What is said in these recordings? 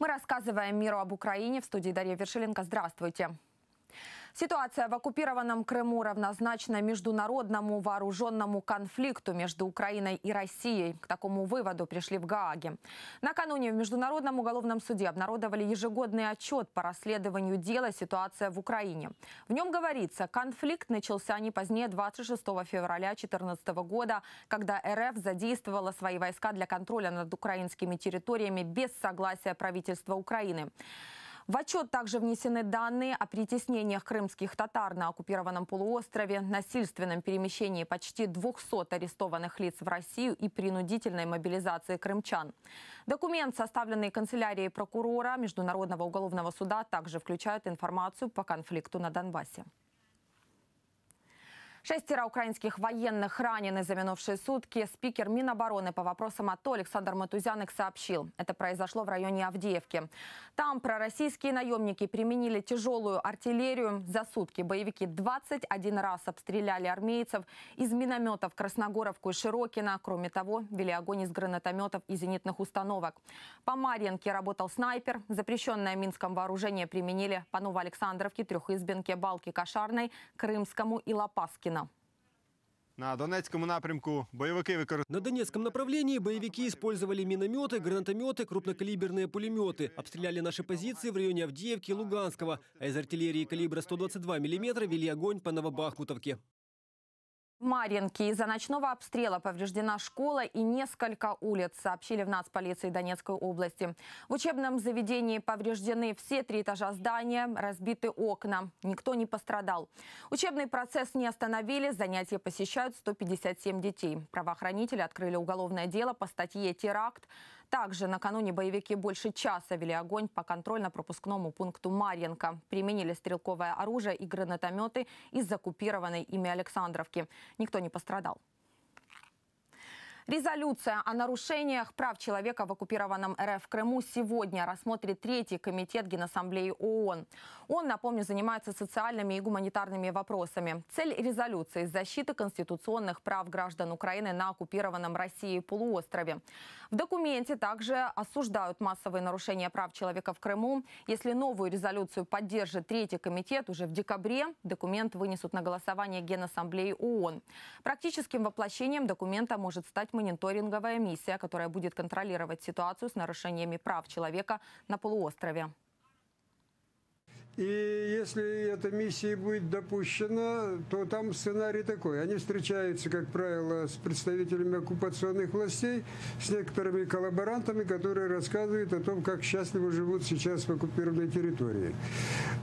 Мы рассказываем миру об Украине. В студии Дарья Вершиленко. Здравствуйте. Ситуация в оккупированном Крыму равнозначна международному вооруженному конфликту между Украиной и Россией. К такому выводу пришли в Гааге. Накануне в Международном уголовном суде обнародовали ежегодный отчет по расследованию дела «Ситуация в Украине». В нем говорится, конфликт начался не позднее 26 февраля 2014 года, когда РФ задействовала свои войска для контроля над украинскими территориями без согласия правительства Украины. В отчет также внесены данные о притеснениях крымских татар на оккупированном полуострове, насильственном перемещении почти 200 арестованных лиц в Россию и принудительной мобилизации крымчан. Документ, составленный канцелярией прокурора Международного уголовного суда, также включает информацию по конфликту на Донбассе. Шестеро украинских военных ранены за минувшие сутки. Спикер Минобороны по вопросам АТО Александр Матузяник сообщил. Это произошло в районе Авдеевки. Там пророссийские наемники применили тяжелую артиллерию. За сутки боевики 21 раз обстреляли армейцев из минометов Красногоровку и Широкина. Кроме того, вели огонь из гранатометов и зенитных установок. По Марьинке работал снайпер. Запрещенное Минском вооружение применили по Новоалександровке, Трехизбенке, Балке, Кошарной, Крымскому и Лопаскину. На Донецькому напрямку використовують На Донецком направлении боевики использовали минометы, гранатометы, крупнокалиберные пулеметы. Обстреляли наши позиции в районе Авдеевки и Луганского. А из артиллерии калибра 122 мм вели огонь по Новобахмутовке. В Марьинке из-за ночного обстрела повреждена школа и несколько улиц, сообщили в нацполиции Донецкой области. В учебном заведении повреждены все три этажа здания, разбиты окна. Никто не пострадал. Учебный процесс не остановили, занятия посещают 157 детей. Правоохранители открыли уголовное дело по статье «Теракт». Также накануне боевики больше часа вели огонь по контрольно-пропускному пункту Марьенко. Применили стрелковое оружие и гранатометы из оккупированной ими Александровки. Никто не пострадал. Резолюция о нарушениях прав человека в оккупированном РФ Крыму сегодня рассмотрит Третий комитет Генассамблеи ООН. Он, напомню, занимается социальными и гуманитарными вопросами. Цель резолюции – защита конституционных прав граждан Украины на оккупированном Россией полуострове. В документе также осуждают массовые нарушения прав человека в Крыму. Если новую резолюцию поддержит Третий комитет уже в декабре, документ вынесут на голосование Генассамблеи ООН. Практическим воплощением документа может стать мониторинговая миссия, которая будет контролировать ситуацию с нарушениями прав человека на полуострове. И если эта миссия будет допущена, то там сценарий такой. Они встречаются, как правило, с представителями оккупационных властей, с некоторыми коллаборантами, которые рассказывают о том, как счастливо живут сейчас в оккупированной территории.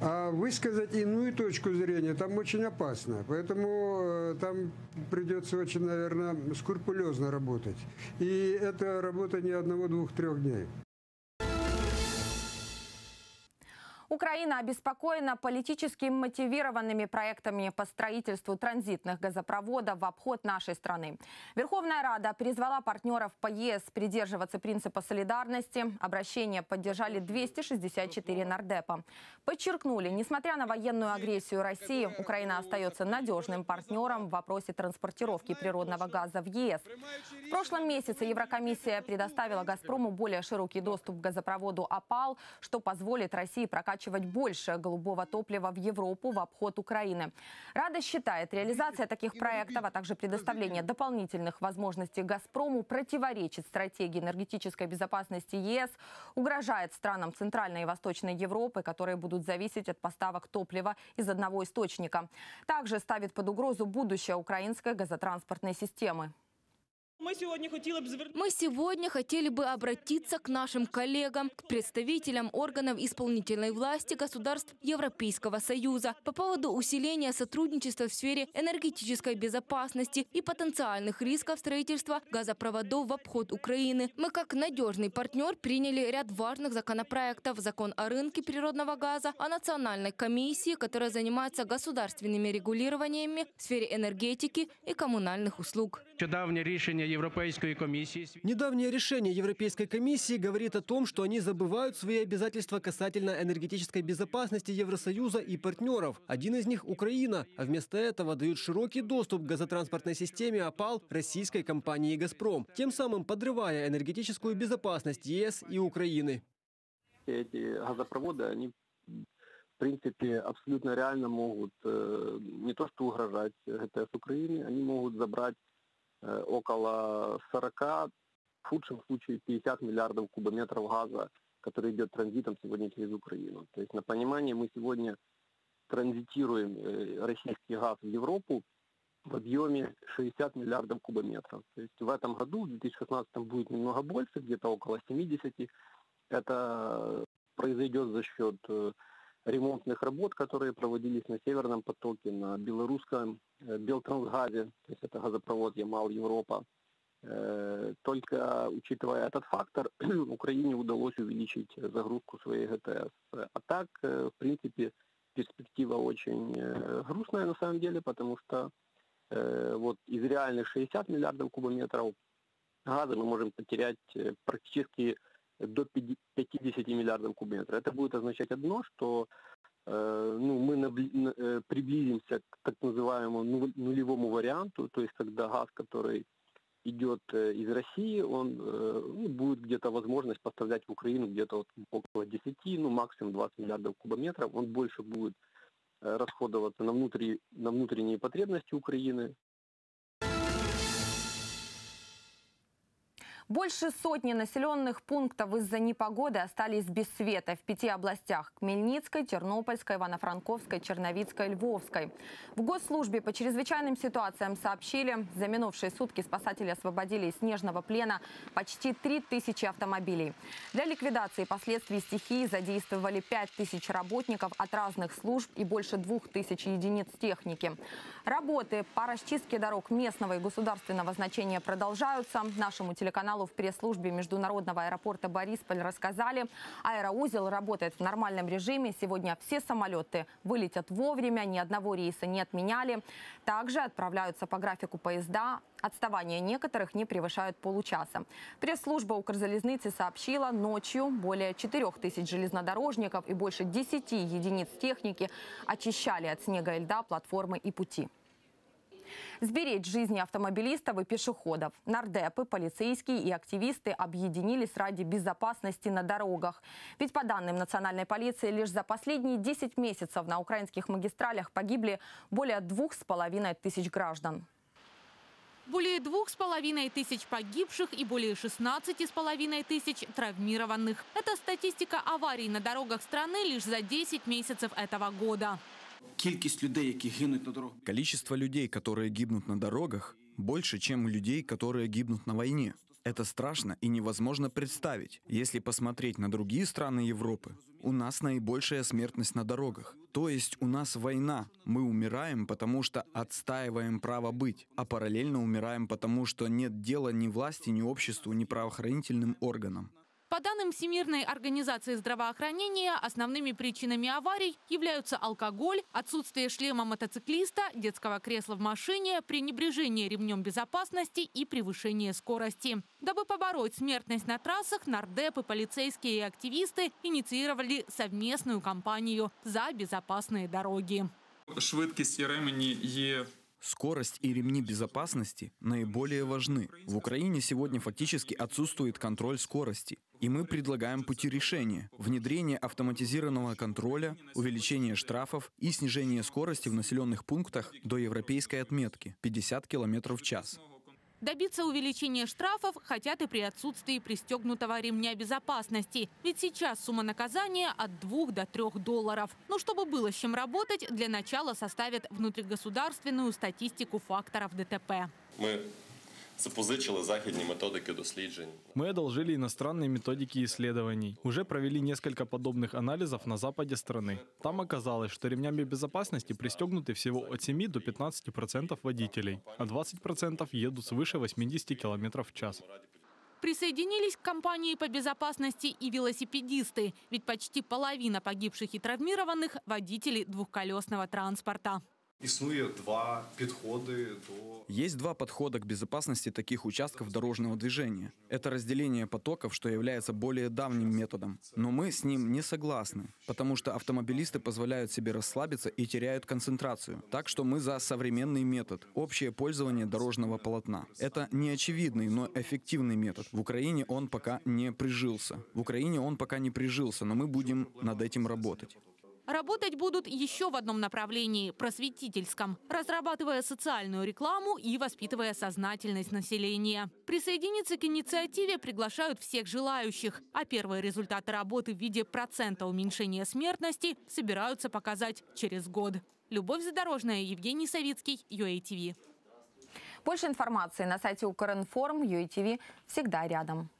А высказать иную точку зрения там очень опасно. Поэтому э, там придется очень, наверное, скрупулезно работать. И это работа не одного, двух, трех дней. Украина обеспокоена политически мотивированными проектами по строительству транзитных газопроводов в обход нашей страны. Верховная Рада призвала партнеров по ЕС придерживаться принципа солидарности. Обращение поддержали 264 нардепа. Подчеркнули, несмотря на военную агрессию России, Украина остается надежным партнером в вопросе транспортировки природного газа в ЕС. В прошлом месяце Еврокомиссия предоставила «Газпрому» более широкий доступ к газопроводу «Опал», что позволит России прокачивать больше голубого топлива в Европу в обход Украины. Рада считает, реализация таких проектов, а также предоставление дополнительных возможностей «Газпрому» противоречит стратегии энергетической безопасности ЕС, угрожает странам Центральной и Восточной Европы, которые будут зависеть от поставок топлива из одного источника. Также ставит под угрозу будущее украинской газотранспортной системы. Ми сьогодні хотіли б звернути Мы сегодня хотели бы обратиться к нашим коллегам, к представителям органов исполнительной власти государств Европейского Союза по поводу усиления сотрудничества в сфере энергетической безопасности и потенциальных рисков строительства газопроводов в обход Украины. Мы как надежный партнер приняли ряд важных законопроектов. Закон о рынке природного газа, о национальной комиссии, которая занимается государственными регулированиями в сфере энергетики и коммунальных услуг. Нещодавнє рішення Європейської комісії Недавнее решение Европейской комиссии говорит о том, что они забывают свои обязательства касательно энергетической безопасности Евросоюза и партнеров. Один из них – Украина, а вместо этого дают широкий доступ к газотранспортной системе «Опал» российской компании «Газпром», тем самым подрывая энергетическую безопасность ЕС и Украины. все эти газопроводы, они в принципе абсолютно реально могут э, не то что угрожать ГТС Украины, они могут забрать э, около 40, в худшем случае 50 миллиардов кубометров газа, который идет транзитом сегодня через Украину. То есть на понимание мы сегодня транзитируем э, российский газ в Европу в объеме 60 миллиардов кубометров. То есть в этом году, в 2016 будет немного больше, где-то около 70. Это произойдет за счет э, ремонтных работ, которые проводились на Северном потоке, на белорусском э, Белтрансгазе, то есть это газопровод Ямал-Европа. Э, Только учитывая этот фактор, Украине удалось увеличить загрузку своей ГТС. А так, э, в принципе, перспектива очень грустная на самом деле, потому что вот из реальных 60 миллиардов кубометров газа мы можем потерять практически до 50 миллиардов кубометров. Это будет означать одно, что э, ну, мы набли- э, приблизимся к так называемому ну- нулевому варианту, то есть когда газ, который идет э, из России, он э, ну, будет где-то возможность поставлять в Украину где-то вот около 10, ну максимум 20 миллиардов кубометров. Он больше будет расходоваться на, внутри, на внутренние потребности Украины, Больше сотни населенных пунктов из-за непогоды остались без света в пяти областях – Хмельницкой, Тернопольской, Ивано-Франковской, Черновицкой, Львовской. В госслужбе по чрезвычайным ситуациям сообщили, за минувшие сутки спасатели освободили из снежного плена почти 3000 автомобилей. Для ликвидации последствий стихии задействовали 5000 работников от разных служб и больше 2000 единиц техники. Работы по расчистке дорог местного и государственного значения продолжаются. Нашему телеканалу в пресс-службе Международного аэропорта Борисполь рассказали, аэроузел работает в нормальном режиме. Сегодня все самолеты вылетят вовремя, ни одного рейса не отменяли. Также отправляются по графику поезда. Отставание некоторых не превышают получаса. Пресс-служба Укрзалезницы сообщила, ночью более 4 тысяч железнодорожников и больше 10 единиц техники очищали от снега и льда платформы и пути. Сберечь жизни автомобилистов и пешеходов. Нардепы, полицейские и активисты объединились ради безопасности на дорогах. Ведь по данным национальной полиции, лишь за последние 10 месяцев на украинских магистралях погибли более двух с половиной тысяч граждан. Более двух с половиной тысяч погибших и более 16 с половиной тысяч травмированных. Это статистика аварий на дорогах страны лишь за 10 месяцев этого года. Кількість людей, які гинуть на дорогах. Количество людей, которые гибнут на дорогах, больше, чем людей, которые гибнут на войне. Это страшно и невозможно представить. Если посмотреть на другие страны Европы, у нас наибольшая смертность на дорогах. То есть у нас война. Мы умираем, потому что отстаиваем право быть, а параллельно умираем, потому что нет дела ни власти, ни обществу, ни правоохранительным органам. По данным Всемирной организации здравоохранения, основными причинами аварий являются алкоголь, отсутствие шлема мотоциклиста, детского кресла в машине, пренебрежение ремнем безопасности и превышение скорости. Дабы побороть смертность на трассах, нардепы, полицейские и активисты инициировали совместную кампанию «За безопасные дороги». Швидкість і ремені є Скорость и ремни безопасности наиболее важны. В Украине сегодня фактически отсутствует контроль скорости. И мы предлагаем пути решения. Внедрение автоматизированного контроля, увеличение штрафов и снижение скорости в населенных пунктах до европейской отметки 50 км в час. Добиться увеличения штрафов хотят и при отсутствии пристегнутого ремня безопасности. Ведь сейчас сумма наказания от 2 до 3 долларов. Но чтобы было с чем работать, для начала составят внутригосударственную статистику факторов ДТП. Ми запозичили західні методики досліджень. Мы одолжили иностранные методики исследований. Уже провели несколько подобных анализов на западе страны. Там оказалось, что ремнями безопасности пристегнуты всего от 7 до 15% водителей, а 20% едут свыше 80 км в час. Присоединились к кампании по безопасности и велосипедисты. Ведь почти половина погибших и травмированных – водители двухколесного транспорта. Існує два підходи до Есть два подхода к безопасности таких участков дорожного движения. Это разделение потоков, что является более давним методом. Но мы с ним не согласны, потому что автомобилисты позволяют себе расслабиться и теряют концентрацию. Так что мы за современный метод – общее пользование дорожного полотна. Это не очевидный, но эффективный метод. В Украине он пока не прижился. В Украине он пока не прижился, но мы будем над этим работать. Работать будут еще в одном направлении – просветительском, разрабатывая социальную рекламу и воспитывая сознательность населения. Присоединиться к инициативе приглашают всех желающих, а первые результаты работы в виде процента уменьшения смертности собираются показать через год. Любовь Задорожная, Евгений Савицкий, UATV. Больше информации на сайте Укринформ, UATV всегда рядом.